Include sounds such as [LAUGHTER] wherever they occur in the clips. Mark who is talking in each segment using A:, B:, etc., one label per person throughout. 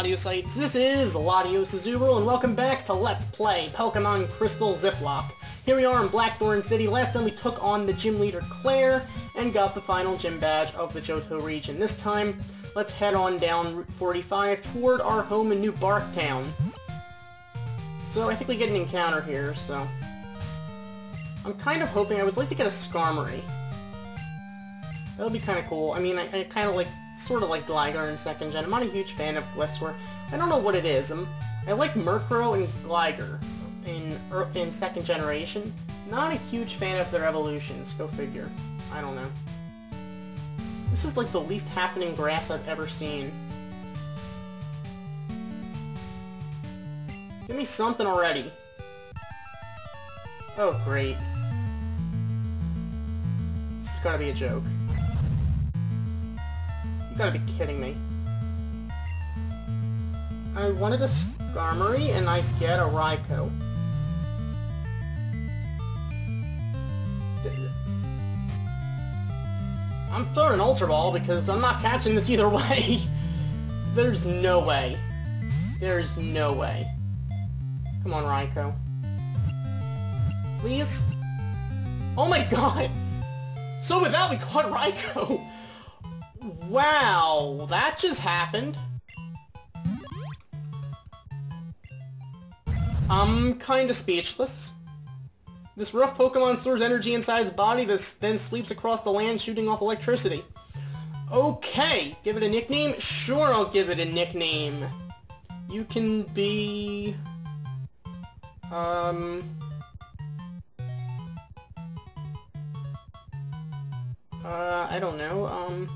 A: This is Latios and welcome back to Let's Play Pokemon Crystal Ziplocke. Here we are in Blackthorn City. Last time we took on the gym leader Clair and got the final gym badge of the Johto region. This time, let's head on down Route 45 toward our home in New Barktown. So I think we get an encounter here, so... I'm kind of hoping, I would like to get a Skarmory. That would be kind of cool. I mean, I, I kind of like sort of like Gligar in second gen. I'm not a huge fan of Gliscor. I don't know what it is. I'm, I like Murkrow and Gligar in, in second generation. Not a huge fan of their evolutions, go figure. I don't know. This is like the least happening grass I've ever seen. Give me something already. Oh, great. This is gotta be a joke gotta be kidding me. I wanted a Skarmory, and I get a Raikou. I'm throwing an Ultra Ball because I'm not catching this either [LAUGHS] way. There's no way. There's no way. Come on, Raikou. Please? Oh my [LAUGHS] god! So with that, we caught Raikou! Wow, that just happened. I'm kinda speechless. This rough Pokemon stores energy inside its body that then sweeps across the land shooting off electricity. Okay, give it a nickname? Sure, I'll give it a nickname. You can be... Um... Uh, I don't know, um...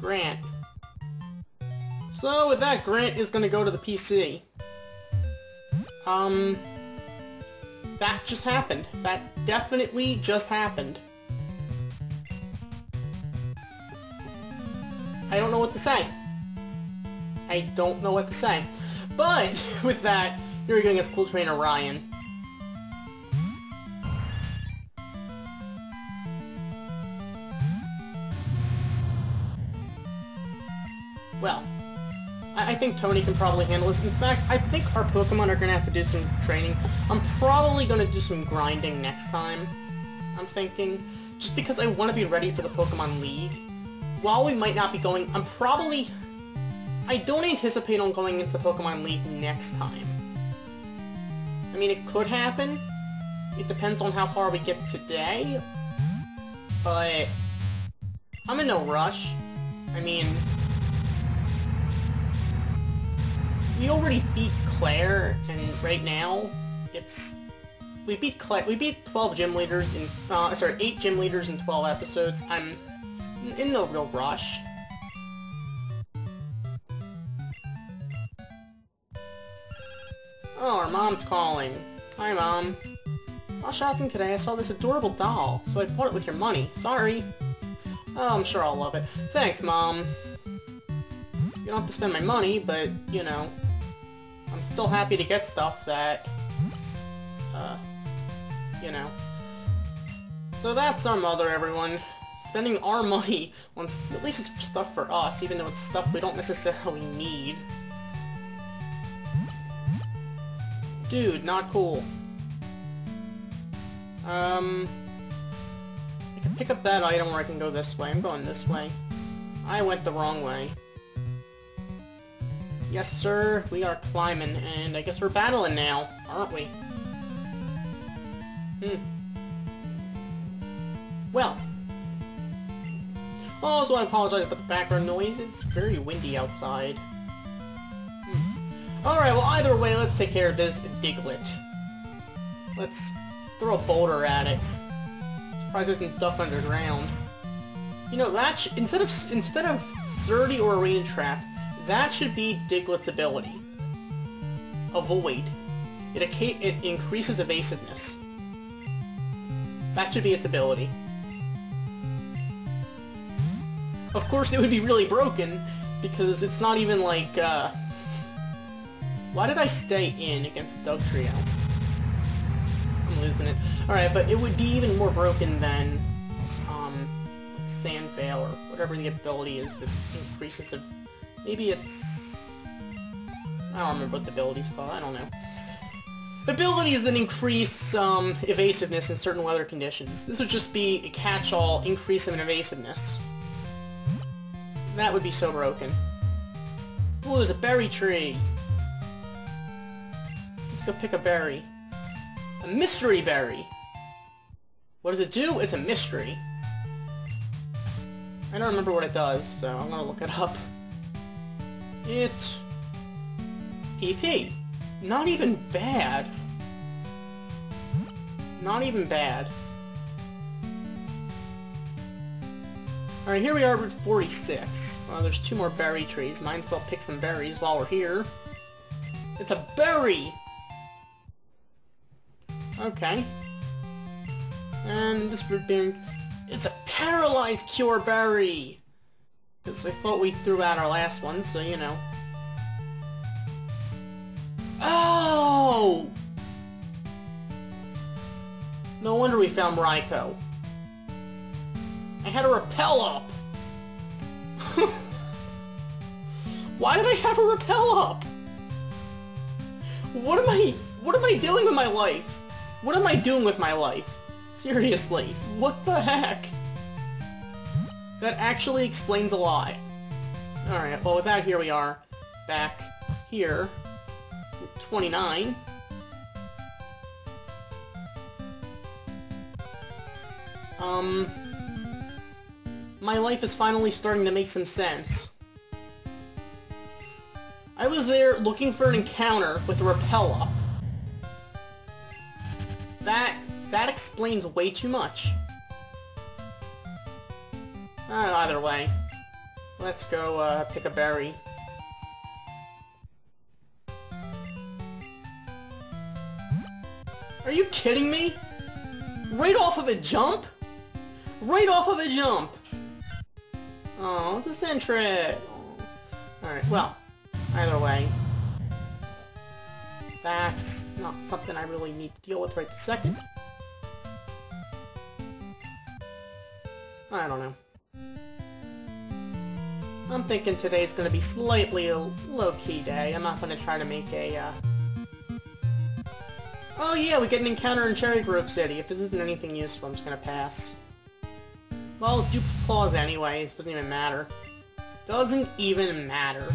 A: Grant. So with that, Grant is gonna go to the PC. Um... That just happened. That definitely just happened. I don't know what to say. I don't know what to say. But, [LAUGHS] with that, here we go against Cool Trainer Ryan. Well, I, I think Tony can probably handle this. In fact, I think our Pokemon are going to have to do some training. I'm probably going to do some grinding next time, I'm thinking. Just because I want to be ready for the Pokemon League. While we might not be going, I'm probably... I don't anticipate on going into the Pokemon League next time. I mean, it could happen. It depends on how far we get today. But... I'm in no rush. I mean, we already beat Clair, and right now, it's... We beat Clair, we beat 12 gym leaders in, uh, sorry, 8 gym leaders in 12 episodes. I'm in no real rush. Oh, our mom's calling. Hi, Mom. While shopping today, I saw this adorable doll, so I bought it with your money. Sorry. Oh, I'm sure I'll love it. Thanks, Mom. You don't have to spend my money, but, you know, I'm still happy to get stuff that, uh, you know. So that's our mother, everyone. Spending our money on, at least it's stuff for us, even though it's stuff we don't necessarily need. Dude, not cool. Um... I can pick up that item or I can go this way. I'm going this way. I went the wrong way. Yes, sir, we are climbing, and I guess we're battling now, aren't we? Hmm. Well. Also, I apologize for the background noise. It's very windy outside. Hmm. Alright, well, either way, let's take care of this Diglett. Let's throw a boulder at it. Surprised it doesn't duck underground. You know, latch, instead of instead of sturdy or Arena Trap, that should be Diglett's ability. Avoid. It, it increases evasiveness. That should be its ability. Of course, it would be really broken, because it's not even like, uh... Why did I stay in against the Dugtrio? I'm losing it. Alright, but it would be even more broken than, um, Sand Veil, or whatever the ability is that increases. Maybe it's... I don't remember what the ability's called, I don't know. Abilities that increase um, evasiveness in certain weather conditions. This would just be a catch-all increase in evasiveness. That would be so broken. Ooh, there's a berry tree! Let's go pick a berry. A mystery berry! What does it do? It's a mystery. I don't remember what it does, so I'm gonna look it up. It... PP. Not even bad. Not even bad. Alright, here we are at 46. Well, there's two more berry trees. Might as well pick some berries while we're here. It's a berry! Okay. And this root being... It's a paralyzed cure berry! Because I thought we threw out our last one, so you know. Oh! No wonder we found Raikou. I had a repel up! [LAUGHS] Why did I have a repel up? What am I... What am I doing with my life? What am I doing with my life? Seriously, what the heck? That actually explains a lot. Alright, well with that, here we are. Back here. 29. Um... My life is finally starting to make some sense. I was there looking for an encounter with a repel up. That... that explains way too much. Uh, either way. Let's go, uh, pick a berry. Are you kidding me? Right off of a jump? Right off of a jump! Oh, it's a! Alright, well, either way. That's not something I really need to deal with right this second. I don't know. I'm thinking today's gonna be slightly a low-key day. I'm not gonna try to make a, uh, Oh yeah, we get an encounter in Cherry Grove City. If this isn't anything useful, I'm just gonna pass. Well, duplex claws anyways, doesn't even matter. Doesn't even matter.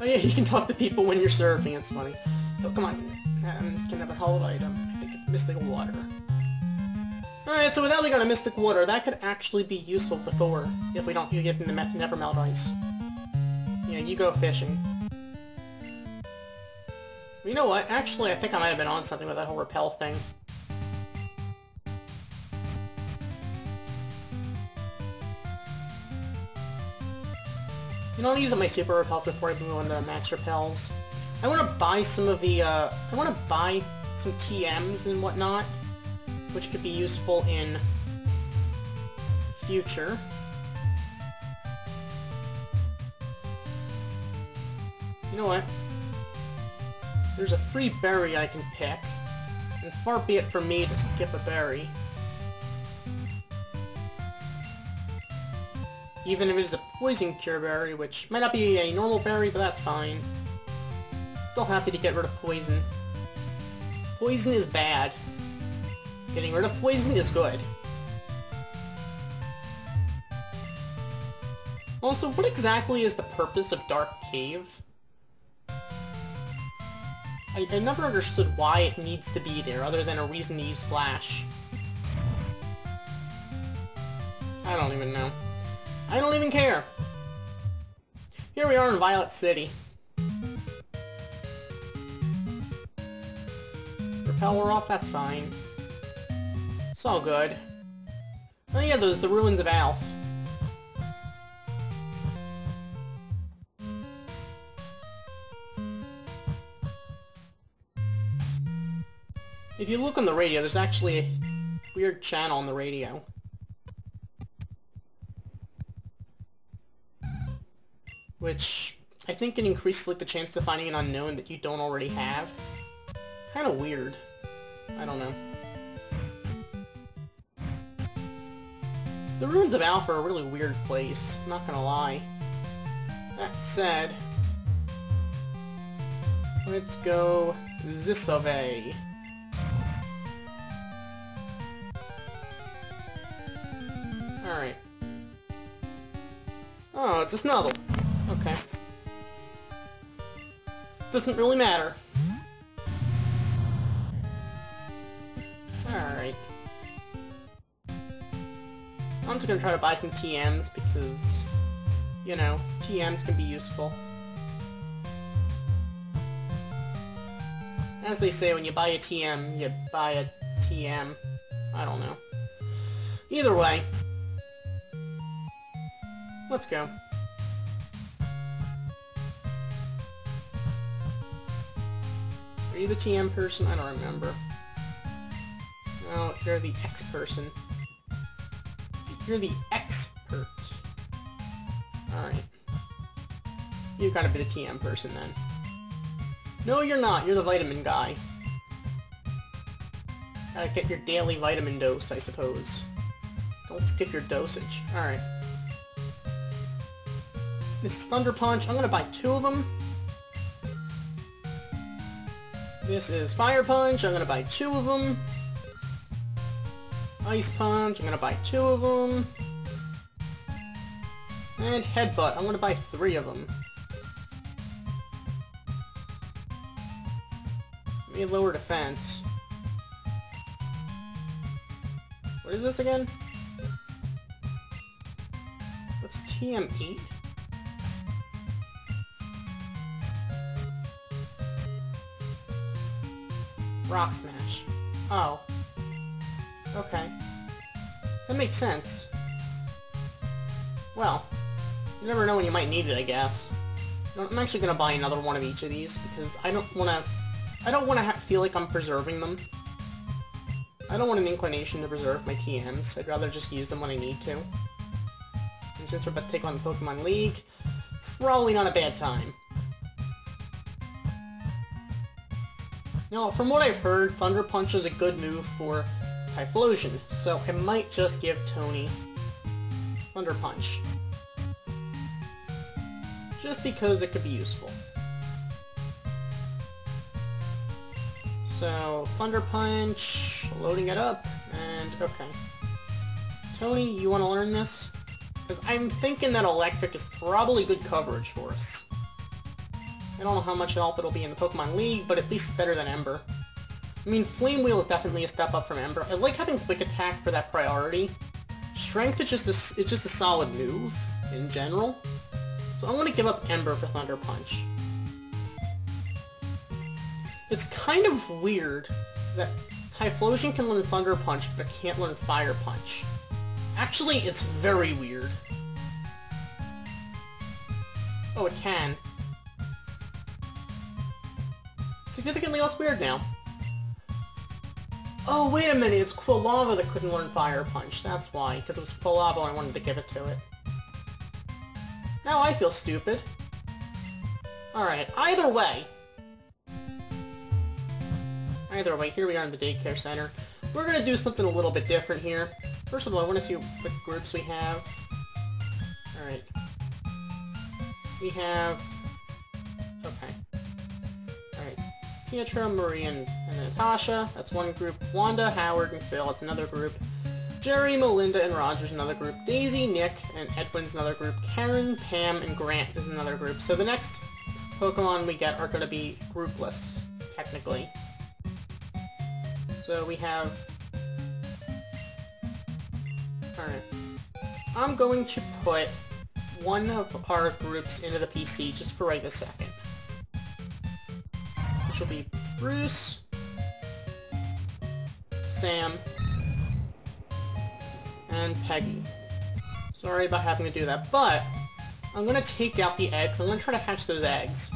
A: Oh yeah, [LAUGHS] you can talk to people when you're surfing, it's funny. Oh, come on. Um, can have a hold item. Mystic Water. Alright, so without like on a Mystic Water, that could actually be useful for Thor, if we don't give him the Never Melt Ice. Yeah, you go fishing. You know what? Actually, I think I might have been on something with that whole repel thing. You know, use up my super repels before I move on to max repels. I want to buy some of the, uh, I want to buy some TMs and whatnot which could be useful in future. You know what? There's a free berry I can pick, and far be it from me to skip a berry. Even if it is a poison cure berry, which might not be a normal berry, but that's fine. Still happy to get rid of poison. Poison is bad. Getting rid of poison is good. Also, what exactly is the purpose of Dark Cave? I, I never understood why it needs to be there, other than a reason to use Flash. I don't even know. I don't even care! Here we are in Violet City. Repel off, that's fine. It's all good. Oh yeah, those the ruins of Alph. If you look on the radio, there's actually a weird channel on the radio. Which, I think it increases like the chance of finding an Unown that you don't already have. Kind of weird. I don't know. The Ruins of Alph are a really weird place, not gonna lie. That said, let's go Zisove. Alright. Oh, it's a Snubbull. Okay. Doesn't really matter. I'm just gonna try to buy some TMs because, you know, TMs can be useful. As they say, when you buy a TM, you buy a TM. I don't know. Either way, let's go. Are you the TM person? I don't remember. No, you're the X person. You're the expert. Alright. You gotta be the TM person then. No, you're not. You're the vitamin guy. Gotta get your daily vitamin dose, I suppose. Don't skip your dosage. Alright. This is Thunder Punch. I'm gonna buy two of them. This is Fire Punch. I'm gonna buy two of them. Ice Punch. I'm gonna buy two of them. And Headbutt. I'm gonna buy three of them. Let me lower defense. What is this again? What's TM8? Rock Smash. Oh. Okay. That makes sense. Well, you never know when you might need it, I guess. I'm actually gonna buy another one of each of these, because I don't wanna... I don't wanna feel like I'm preserving them. I don't want an inclination to preserve my TMs. I'd rather just use them when I need to. And since we're about to take on the Pokemon League, probably not a bad time. Now, from what I've heard, Thunder Punch is a good move for Typhlosion, so I might just give Tony Thunder Punch. Just because it could be useful. So, Thunder Punch, loading it up, and okay. Tony, you want to learn this? Because I'm thinking that Electric is probably good coverage for us. I don't know how much help it'll be in the Pokemon League, but at least it's better than Ember. I mean, Flame Wheel is definitely a step up from Ember. I like having Quick Attack for that priority. Strength is just a, it's just a solid move, in general. So I'm going to give up Ember for Thunder Punch. It's kind of weird that Typhlosion can learn Thunder Punch, but it can't learn Fire Punch. Actually, it's very weird. Oh, it can. Significantly less weird now. Oh, wait a minute, it's Quilava that couldn't learn Fire Punch. That's why, because it was Quilava I wanted to give it to it. Now I feel stupid. Alright, either way. Either way, here we are in the daycare center. We're gonna do something a little bit different here. First of all, I want to see what groups we have. Alright. We have... Pietro, Marie, and, and Natasha. That's one group. Wanda, Howard, and Phil. That's another group. Jerry, Melinda, and Roger's another group. Daisy, Nick, and Edwin's another group. Karen, Pam, and Grant is another group. So the next Pokemon we get are going to be groupless, technically. So we have... Alright. I'm going to put one of our groups into the PC just for right this second. Which will be Bruce, Sam, and Peggy. Sorry about having to do that, but I'm gonna take out the eggs. I'm gonna try to hatch those eggs.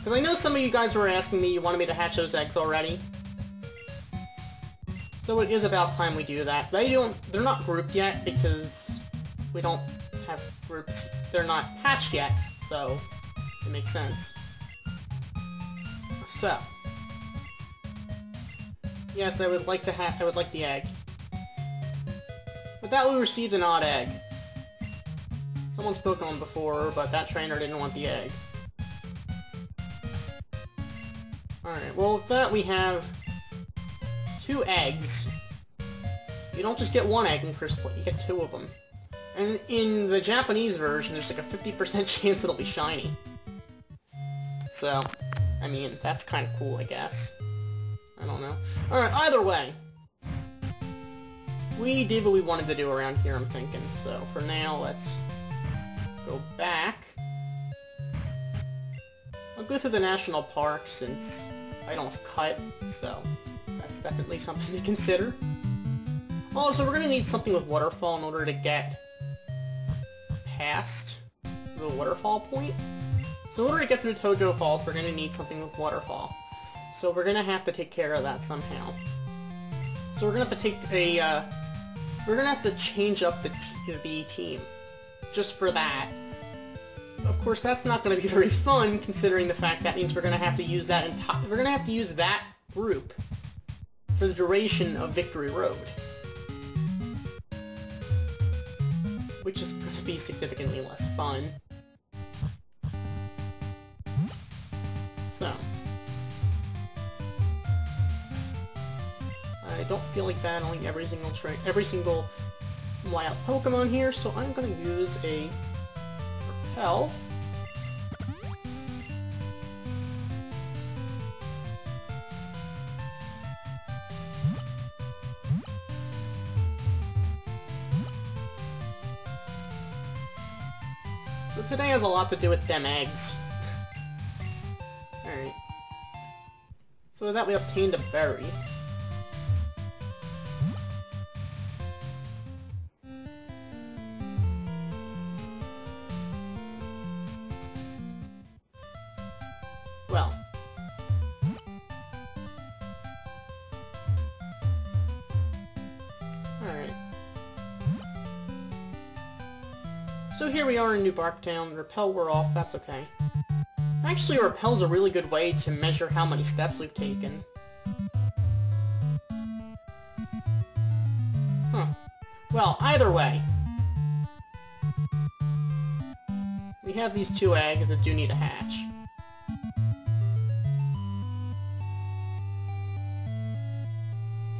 A: Because I know some of you guys were asking me you wanted me to hatch those eggs already. So it is about time we do that. They don't, they're not grouped yet because we don't have groups. They're not hatched yet, so it makes sense. So, Yes, I would like to have- I would like the egg. With that, we received an odd egg. Someone's Pokemon before, but that trainer didn't want the egg. Alright, well with that we have two eggs. You don't just get one egg in Crystal, you get two of them. And in the Japanese version, there's like a 50% [LAUGHS] chance it'll be shiny. So, I mean, that's kind of cool, I guess. I don't know. Alright, either way. We did what we wanted to do around here, I'm thinking. So, for now, let's go back. I'll go through the national park since I don't cut, so that's definitely something to consider. Also, we're gonna need something with waterfall in order to get past the waterfall point. So in order to get through Tohjo Falls, we're gonna need something with waterfall. So we're gonna have to take care of that somehow. So we're gonna have to take a, uh, we're gonna have to change up the, the team. Just for that. Of course, that's not gonna be [LAUGHS] very fun, considering the fact that means we're gonna have to use that entire, we're gonna have to use that group for the duration of Victory Road. Which is gonna be significantly less fun. So. I don't feel like battling every single every single wild Pokemon here, so I'm gonna use a Repel. So today has a lot to do with them eggs. So that we obtained a berry. Well. Alright. So here we are in New Barktown. Repel we're off, that's okay. Actually, Repel's a really good way to measure how many steps we've taken. Huh. Well, either way. We have these two eggs that do need a hatch.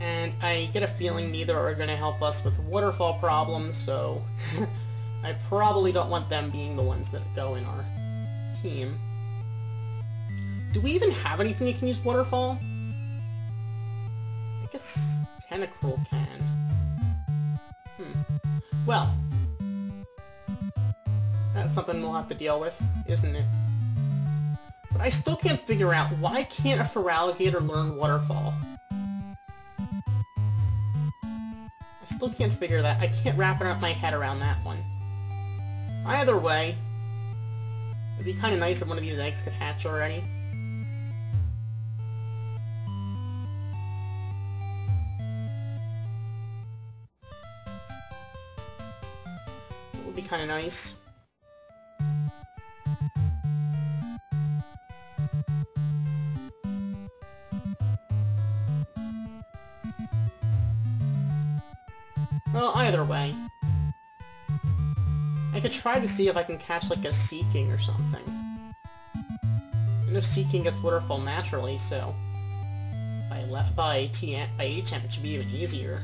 A: And I get a feeling neither are going to help us with waterfall problems, so [LAUGHS] I probably don't want them being the ones that go in our team. Do we even have anything that can use waterfall? I guess Tentacruel can. Hmm. Well, that's something we'll have to deal with, isn't it? But I still can't figure out why can't a Feraligatr learn waterfall? I still can't figure that. I can't wrap it up my head around that one. Either way, it'd be kind of nice if one of these eggs could hatch already. Kind of nice. Well, either way. I could try to see if I can catch like a Seaking or something. I know Seaking gets Waterfall naturally, so... By, by, by HM it should be even easier.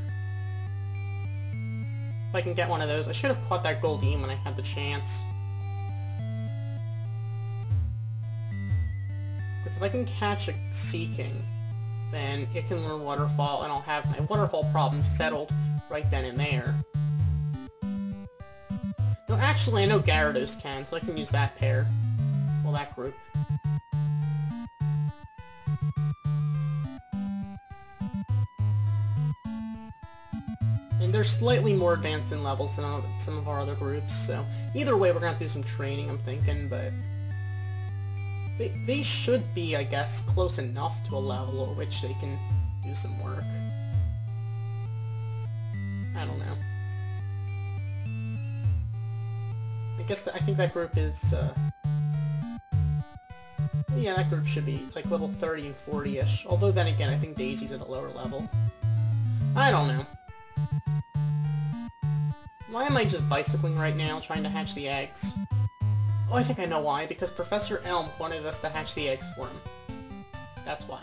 A: If I can get one of those, I should have caught that Goldeen when I had the chance. Because if I can catch a Seaking, then it can learn Waterfall, and I'll have my Waterfall problem settled right then and there. No, actually, I know Gyarados can, so I can use that pair. Well, that group. They're slightly more advanced in levels than some of our other groups, so... Either way, we're gonna have to do some training, I'm thinking, but... They, they should be, I guess, close enough to a level at which they can do some work. I don't know. I guess I think that group is, uh... Yeah, that group should be like level 30 and 40-ish. Although then again, I think Daisy's at a lower level. I don't know. Why am I just bicycling right now, trying to hatch the eggs? Oh, I think I know why. Because Professor Elm wanted us to hatch the eggs for him. That's why.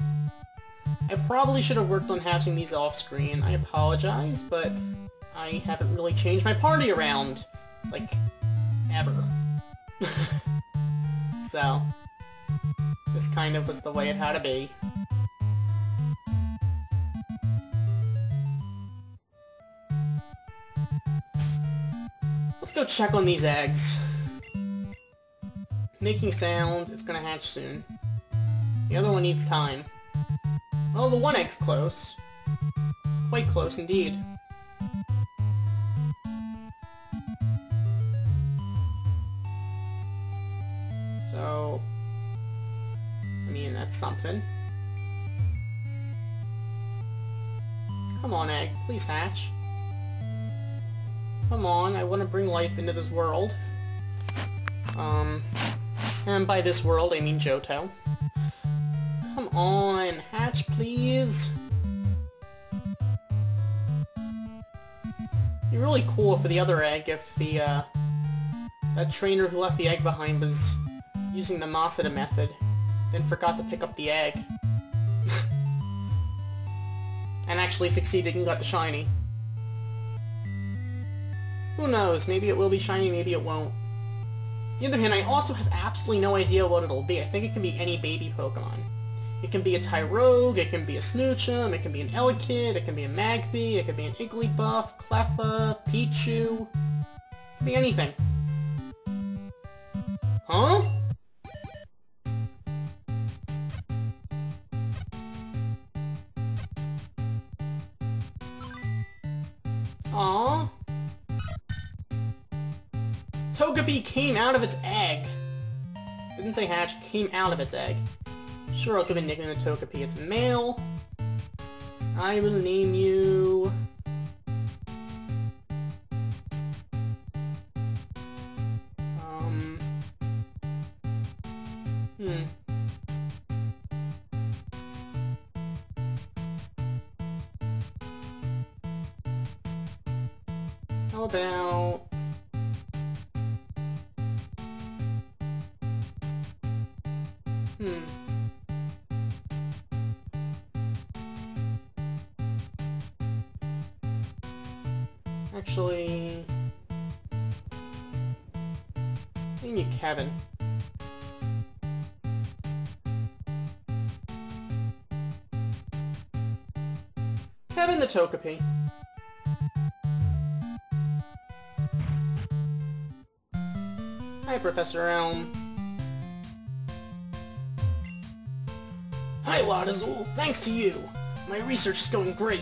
A: I probably should have worked on hatching these off-screen. I apologize, but I haven't really changed my party around. Like, ever. [LAUGHS] so, this kind of was the way it had to be. Let's go check on these eggs. Making sound, it's gonna hatch soon. The other one needs time. Oh, the one egg's close. Quite close indeed. So... I mean, that's something. Come on, egg. Please hatch. Come on, I want to bring life into this world. Um, and by this world, I mean Johto. Come on, hatch, please. It'd be really cool for the other egg if the, uh, that trainer who left the egg behind was using the Masuda method, then forgot to pick up the egg. [LAUGHS] and actually succeeded and got the shiny. Who knows, maybe it will be shiny, maybe it won't. On the other hand, I also have absolutely no idea what it'll be. I think it can be any baby Pokemon. It can be a Tyrogue, it can be a Smoochum, it can be an Elekid, it can be a Magby, it can be an Igglybuff, Cleffa, Pichu... It can be anything. Huh? Aww. Togepi came out of its egg. Didn't say hatch, came out of its egg. Sure, I'll give a nickname to Togepi. It's male. I will name you... You Kevin. Kevin the Togepi. Hi, Professor Elm. Hi, Lodazul. Thanks to you. My research is going great.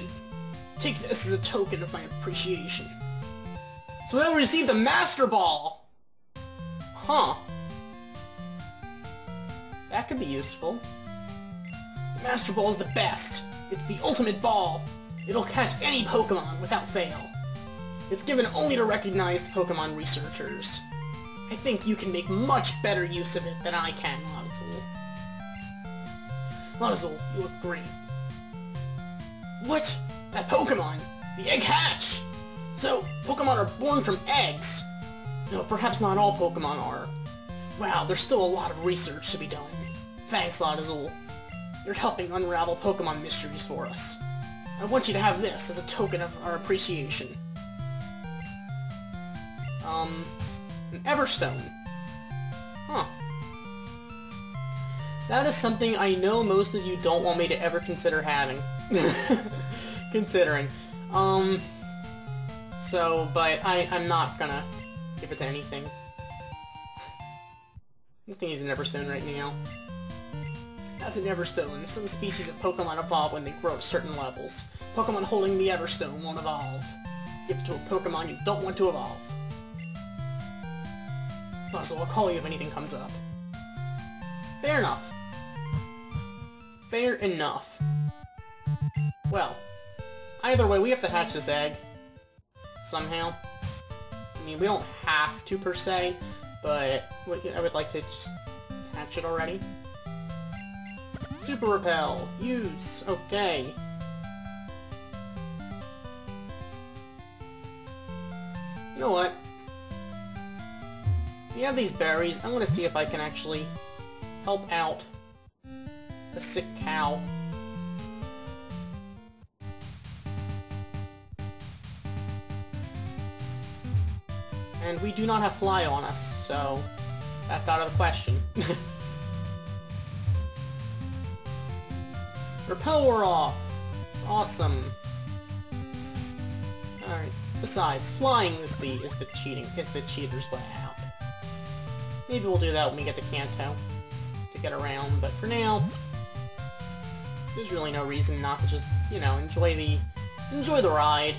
A: Take this as a token of my appreciation. So I will receive the Master Ball! Huh. That could be useful. The Master Ball is the best. It's the ultimate ball. It'll catch any Pokemon without fail. It's given only to recognized Pokemon researchers. I think you can make much better use of it than I can, Lodazul. Lodazul, you look great. What? That Pokemon! The egg hatch! So, Pokemon are born from eggs! No, perhaps not all Pokemon are. Wow, there's still a lot of research to be done. Thanks, Lodazul. You're helping unravel Pokemon mysteries for us. I want you to have this as a token of our appreciation. Um, an Everstone. Huh. That is something I know most of you don't want me to ever consider having. [LAUGHS] Considering. Um, so, but I, I'm not gonna give it to anything. I think he's an Everstone right now. That's an Everstone. Some species of Pokemon evolve when they grow to certain levels. Pokemon holding the Everstone won't evolve. Give it to a Pokemon you don't want to evolve. Also, I'll call you if anything comes up. Fair enough. Fair enough. Well, either way, we have to hatch this egg. Somehow. I mean, we don't have to, per se, but I would like to just hatch it already. Super Repel! Use! Okay. You know what? We have these berries. I'm gonna see if I can actually help out a sick cow. And we do not have fly on us, so that's out of the question. [LAUGHS] Repeller off! Awesome. Alright. Besides, flying is the is the cheating is the cheater's way out. Maybe we'll do that when we get to Kanto to get around, but for now, there's really no reason not to just, you know, enjoy the enjoy the ride.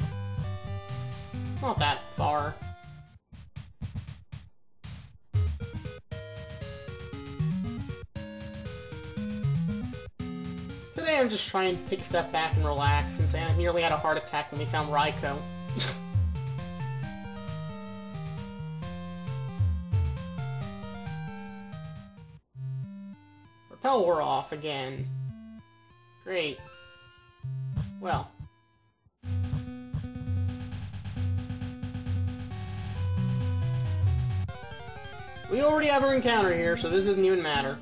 A: Not that far. I'm just trying to take a step back and relax since I nearly had a heart attack when we found [LAUGHS] Raikou. Repel we're off again. Great. Well. We already have our encounter here, so this doesn't even matter.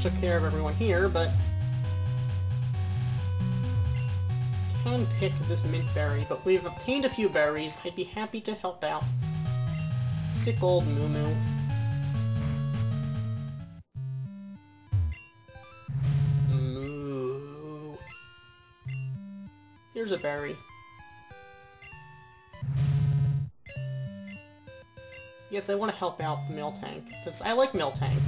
A: Took care of everyone here, but... Can pick this mint berry, but we've obtained a few berries. I'd be happy to help out. Sick old Moo Moo. Here's a berry. Yes, I want to help out the Miltank, because I like Miltank.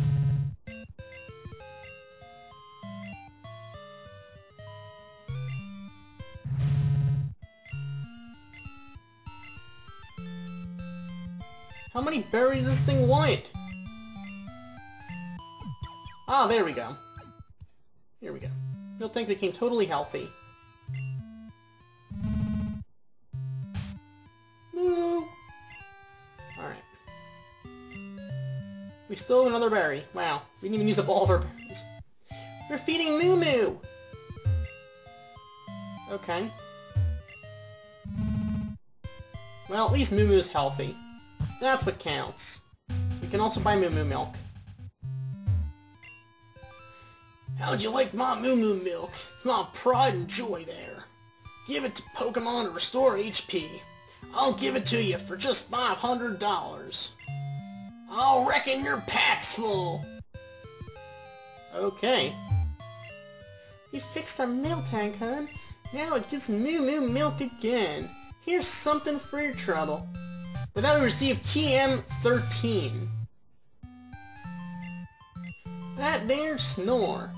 A: Many berries does this thing want? Ah, there we go. Here we go. Miltank became totally healthy. Moo! Alright. We still have another berry. Wow. We didn't even use up all of our berries. We're feeding Moo Moo! Okay. Well, at least Moo Moo's healthy. That's what counts. You can also buy Moo Moo milk. How'd you like my Moo Moo milk? It's my pride and joy there. Give it to Pokemon to restore HP. I'll give it to you for just $500. I'll reckon your pack's full. Okay. You fixed our Miltank, hon. Now it gives Moo Moo milk again. Here's something for your trouble. But now we receive TM13. That there snore.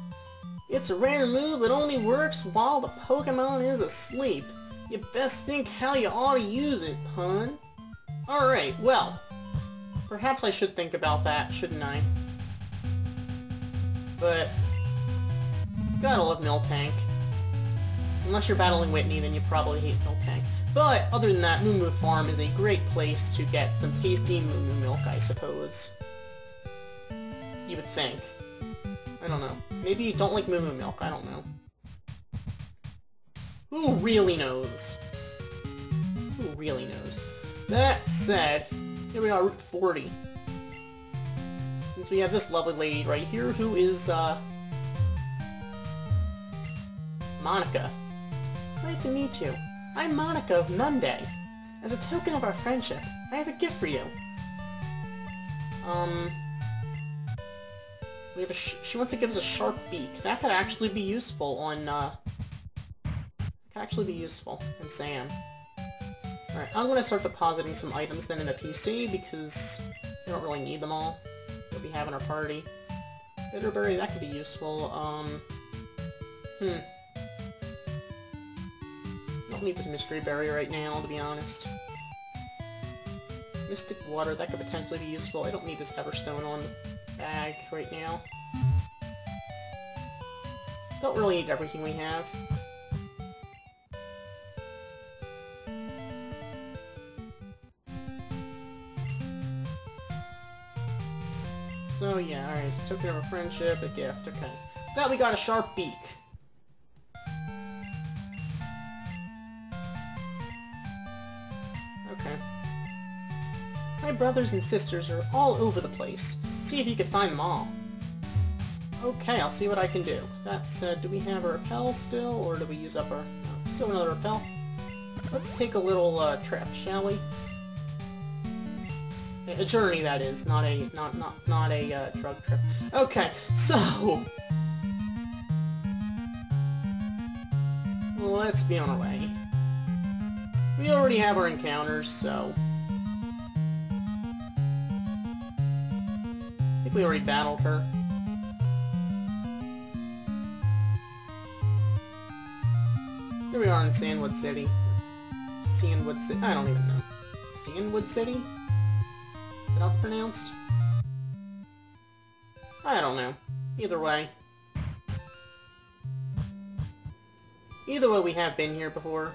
A: It's a rare move that only works while the Pokemon is asleep. You best think how you ought to use it, hun. Alright, well. Perhaps I should think about that, shouldn't I? But... Gotta love Miltank. Unless you're battling Whitney, then you probably hate Miltank. But, other than that, Moo Moo Farm is a great place to get some tasty Moo Moo milk, I suppose. You would think. I don't know. Maybe you don't like Moo Moo milk, I don't know. Who really knows? Who really knows? That said, here we are, Route 40. Since we have this lovely lady right here who is, uh... Monica. Nice to meet you. I'm Monica of Monday. As a token of our friendship, I have a gift for you. Um... We have a she wants to give us a sharp beak. That could actually be useful on, uh... Could actually be useful in Sam. Alright, I'm gonna start depositing some items then in the PC, because we don't really need them all. We'll be having our party. Bitterberry, that could be useful. Um... Hmm don't need this mystery berry right now, to be honest. Mystic Water, that could potentially be useful. I don't need this Everstone on the bag right now. Don't really need everything we have. So yeah, alright, so token of a friendship, a gift, okay. Now we got a sharp beak. Brothers and sisters are all over the place. See if you can find them all. Okay, I'll see what I can do. That said, do we have a repel still, or do we use up our... No, still another repel? Let's take a little uh, trip, shall we? A journey, that is, not a not not not a uh, drug trip. Okay, so let's be on our way. We already have our encounters, so we already battled her. Here we are in Cianwood City. Cianwood City. I don't even know. Cianwood City? it's pronounced? I don't know. Either way. Either way, we have been here before.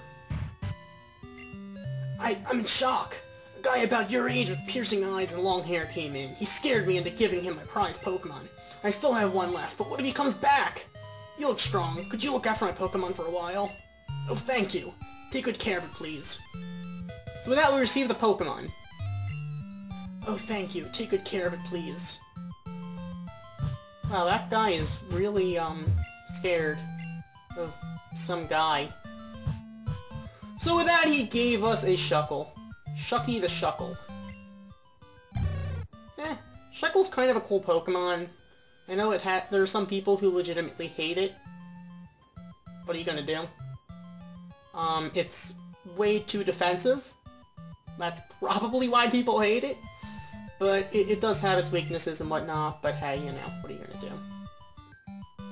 A: I, I'm in shock! A guy about your age with piercing eyes and long hair came in. He scared me into giving him my prized Pokemon. I still have one left, but what if he comes back? You look strong. Could you look after my Pokemon for a while? Oh, thank you. Take good care of it, please. So with that, we receive the Pokemon. Oh, thank you. Take good care of it, please. Wow, that guy is really, um, scared of some guy. So with that, he gave us a Shuckle. Shucky the Shuckle. Eh, Shuckle's kind of a cool Pokemon. I know it ha there are some people who legitimately hate it. What are you gonna do? Um, it's way too defensive. That's probably why people hate it. But it, it, does have its weaknesses and whatnot, but hey, you know, what are you gonna do?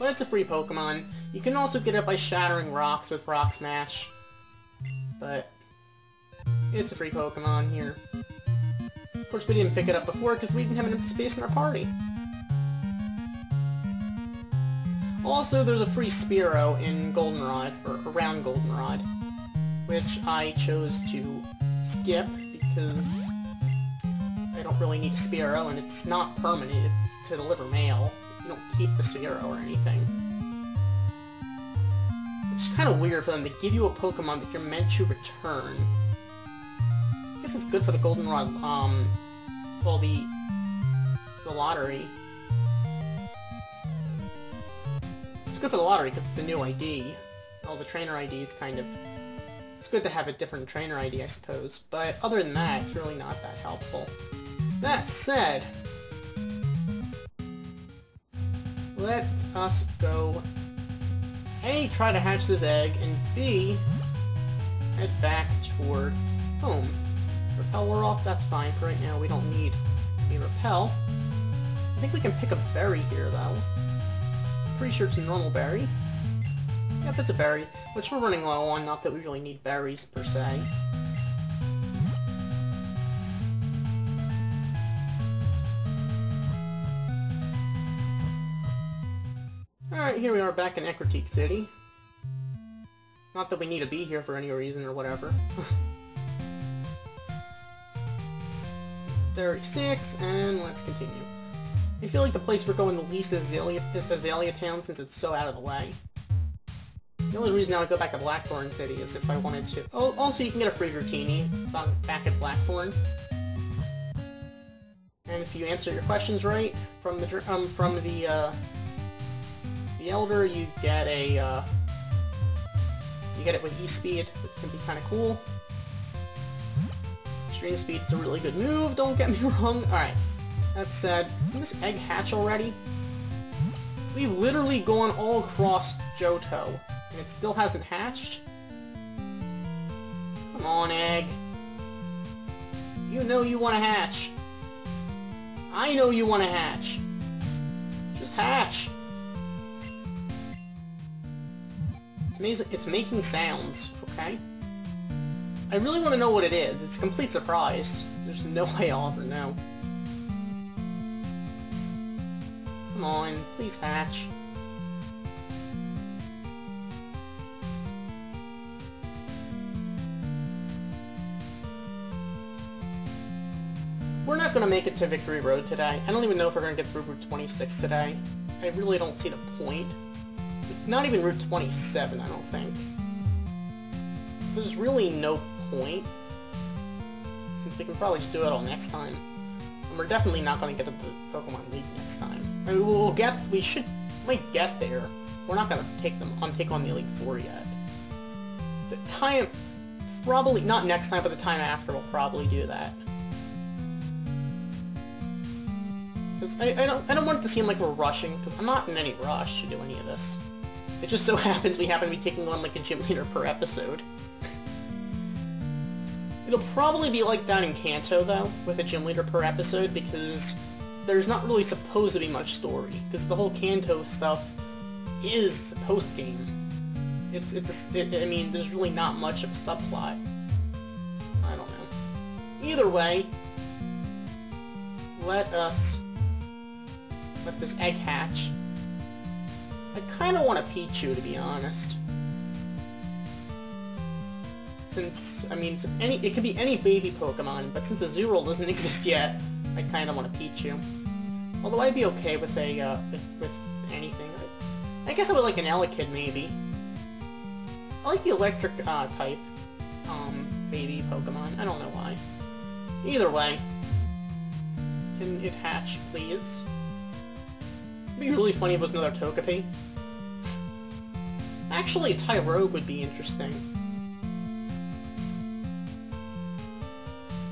A: But it's a free Pokemon. You can also get it by shattering rocks with Rock Smash. But it's a free Pokemon here. Of course, we didn't pick it up before because we didn't have enough space in our party. Also, there's a free Spearow in Goldenrod, or around Goldenrod, which I chose to skip because I don't really need a Spearow, and it's not permanent, it's to deliver mail. You don't keep the Spearow or anything. Is kind of weird for them to give you a Pokemon that you're meant to return. I guess it's good for the Goldenrod, um, well, the, the lottery. It's good for the lottery because it's a new ID. Well, the trainer ID is kind of... It's good to have a different trainer ID, I suppose, but other than that, it's really not that helpful. That said, let us go A, try to hatch this egg, and B, head back toward home. Repel we're off, that's fine for right now. We don't need a repel. I think we can pick a berry here, though. Pretty sure it's a normal berry. Yep, it's a berry, which we're running low on, not that we really need berries, per se. Alright, here we are back in Ecruteak City. Not that we need to be here for any reason or whatever. [LAUGHS] 36, and let's continue. I feel like the place we're going the least is Azalea, is Azalea Town since it's so out of the way. The only reason I would go back to Blackthorn City is if I wanted to. Oh, also you can get a free Dratini back at Blackthorn. And if you answer your questions right from the um from the uh, the Elder, you get a, uh, you get it with E-Speed, which can be kind of cool. Extreme is a really good move, don't get me [LAUGHS] wrong. Alright, that said, can this egg hatch already? We've literally gone all across Johto, and it still hasn't hatched? Come on, egg. You know you want to hatch. I know you want to hatch. Just hatch. It's, amazing. it's making sounds, okay? I really want to know what it is. It's a complete surprise. There's no [LAUGHS] way I'll ever know. Come on, please hatch. We're not going to make it to Victory Road today. I don't even know if we're going to get through Route 26 today. I really don't see the point. Not even Route 27, I don't think. There's really no point, since we can probably just do it all next time. And we're definitely not going to get to the Pokemon League next time. I mean, we'll get, we should, might get there. We're not going to take them on take on the Elite Four yet. The time, probably, not next time, but the time after, we'll probably do that. Because I, I, don't, I don't want it to seem like we're rushing, because I'm not in any rush to do any of this. It just so [LAUGHS] happens we happen to be taking on like a gym leader per episode. [LAUGHS] It'll probably be like down in Kanto, though, with a gym leader per episode, because there's not really supposed to be much story, because the whole Kanto stuff is post-game. It's, it's, a, it, I mean, there's really not much of a subplot. I don't know. Either way, let us let this egg hatch. I kind of want a Pichu, to be honest. Since, I mean, any it could be any baby Pokemon, but since Azurill doesn't [LAUGHS] exist yet, I kind of want a Pichu. Although I'd be okay with a, uh, with, with anything. I, I guess I would like an Elekid, maybe. I like the electric, uh, type, um, baby Pokemon. I don't know why. Either way, can it hatch, please? It'd be really funny if it was another Togepi. Actually, Tyrogue would be interesting.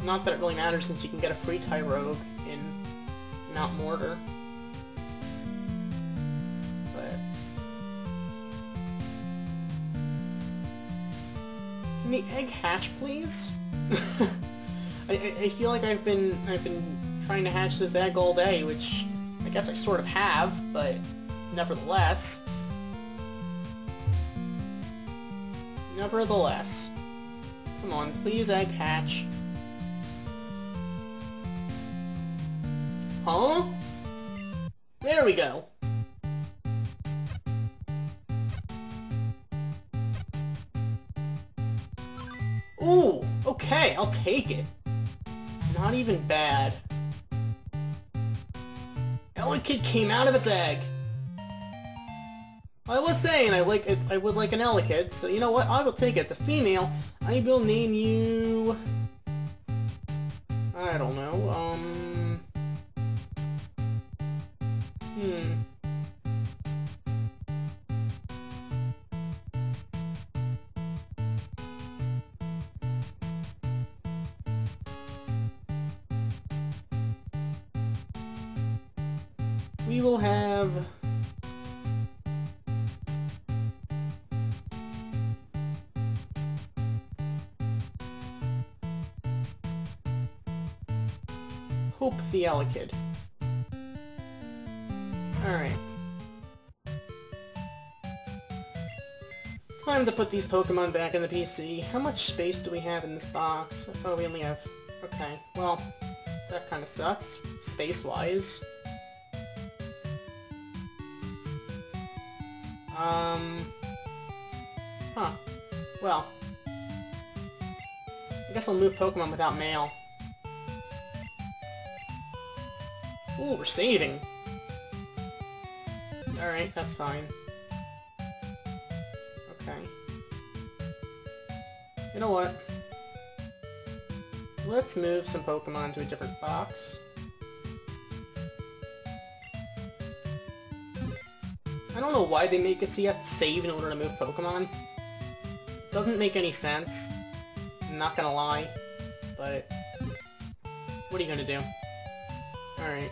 A: Not that it really matters since you can get a free Tyrogue in Mount Mortar. But... Can the egg hatch, please? [LAUGHS] I, I feel like I've been I've been trying to hatch this egg all day, which I guess I sort of have, but nevertheless. Nevertheless. Come on, please egg hatch. Huh? There we go. Ooh, okay, I'll take it. Not even bad. Elekid came out of its egg. I was saying I like it, I would like an Elekid, so you know what? I will take it. It's a female. I will name you. I don't know. Um. The. Alright. Time to put these Pokemon back in the PC. How much space do we have in this box? Oh, we only have... Okay, well, that kind of sucks, space-wise. Um... Huh. Well. I guess I'll move Pokemon without mail. Ooh, we're saving. Alright, that's fine. Okay. You know what? Let's move some Pokemon to a different box. I don't know why they make it so you have to save in order to move Pokemon. Doesn't make any sense. I'm not gonna lie. But... What are you gonna do? Alright.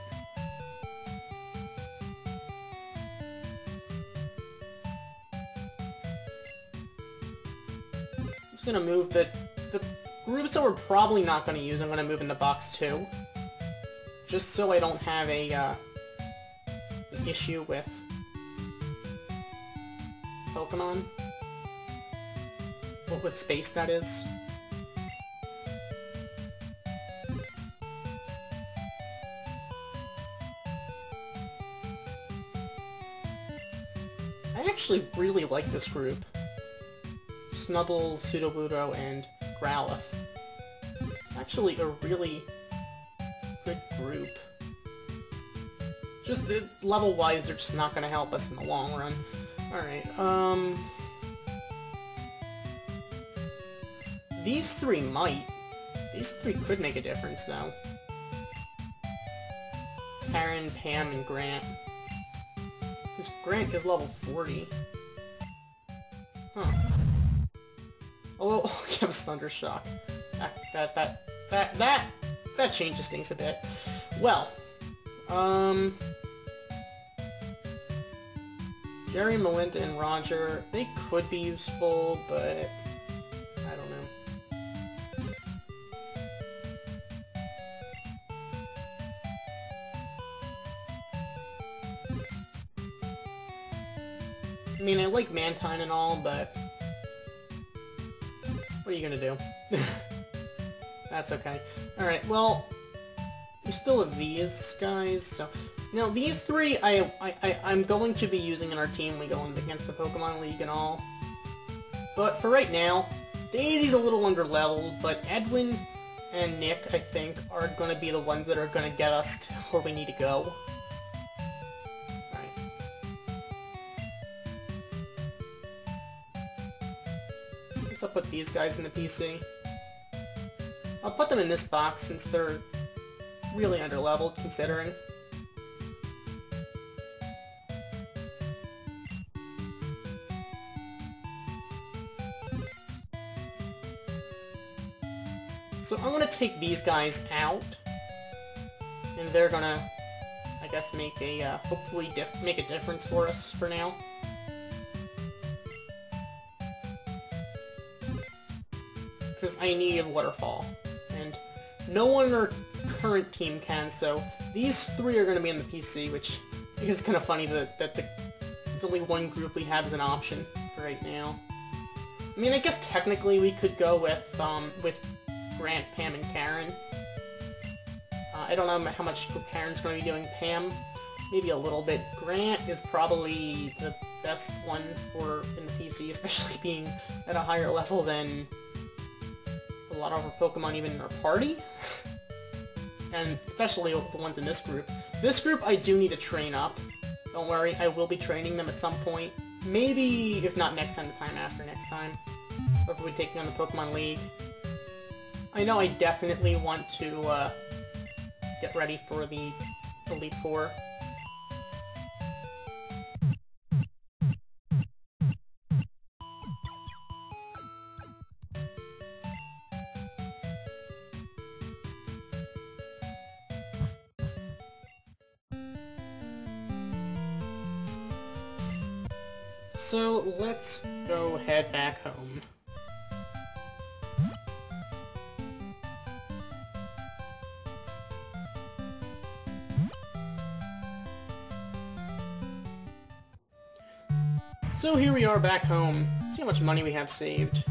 A: just gonna move the... The groups that we're probably not gonna use, I'm gonna move in the box too. Just so I don't have a, uh, issue with Pokemon. What with space, that is. I actually really like this group. Snubbull, Sudowoodo, and Growlithe. Actually a really good group. Just level-wise, they're just not gonna help us in the long run. Alright, um... These three might. These three could make a difference, though. Karen, Pam, and Grant. Because Grant is level 40. Huh. Oh, [LAUGHS] he has Thunder Shock. That, that, that, that, that, that changes things a bit. Well, um... Jerry, Melinda, and Roger, they could be useful, but... I don't know. I mean, I like Mantine and all, but... What are you gonna do? [LAUGHS] That's okay. Alright, well... We still have these guys, so... Now, these three, I, I, I, I'm going to be using in our team when we go against the Pokemon League and all. But for right now, Daisy's a little underleveled, but Edwin and Nick, I think, are going to be the ones that are going to get us to [LAUGHS] where we need to go. I'll put these guys in the PC. I'll put them in this box since they're really underleveled, considering. So I'm gonna take these guys out, and they're gonna, I guess, make a, uh, hopefully make a difference for us for now. Because I need a Waterfall, and no one in our current team can, so these three are gonna be in the PC, which is kind of funny that, that the, there's only one group we have as an option right now. I mean, I guess technically we could go with, um, with Grant, Pam, and Karen. Uh, I don't know how much Karen's going to be doing Pam. Maybe a little bit. Grant is probably the best one for in the PC, especially [LAUGHS] being at a higher level than lot of our Pokemon even in our party. and especially the ones in this group. This group I do need to train up. Don't worry, I will be training them at some point. Maybe, if not next time, the time after next time. Or we take on the Pokemon League. I know I definitely want to uh, get ready for the Elite Four. So let's go head back home. So here we are back home. See how much money we have saved.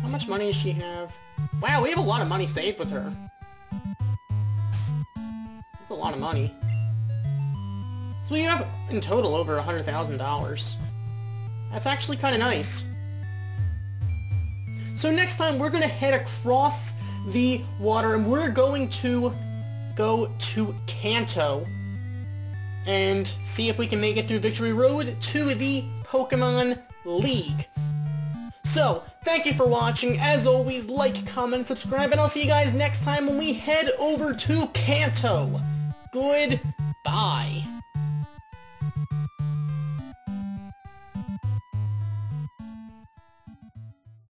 A: How much money does she have? Wow, we have a lot of money saved with her. Lot of money. So we have, in total, over $100,000. That's actually kind of nice. So next time, we're going to head across the water, and we're going to go to Kanto and see if we can make it through Victory Road to the Pokemon League. So, thank you for watching. As always, like, comment, subscribe, and I'll see you guys next time when we head over to Kanto. Goodbye.